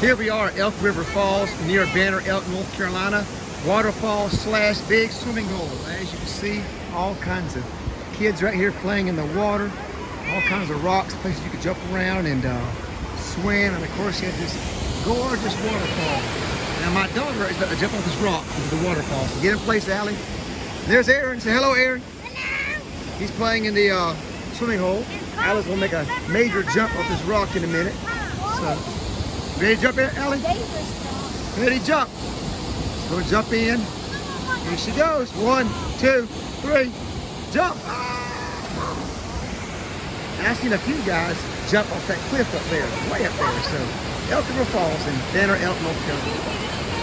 Here we are at Elk River Falls near Banner, Elk, North Carolina. Waterfall slash big swimming hole. As you can see, all kinds of kids right here playing in the water. All kinds of rocks, places you could jump around and uh, swim. And of course, you have this gorgeous waterfall. Now my daughter is about to jump off this rock into the waterfall. So get in place, Allie. There's Aaron. Say hello, Aaron. Hello. He's playing in the uh, swimming hole. Allie's gonna make a major jump off this rock in a minute. So, ready to jump in, Allie? Ready jump. Go jump in. Here she goes. One, two, three, jump. And I've seen a few guys jump off that cliff up there, way up there. So, Elk River Falls in Banner, Elk, North Carolina.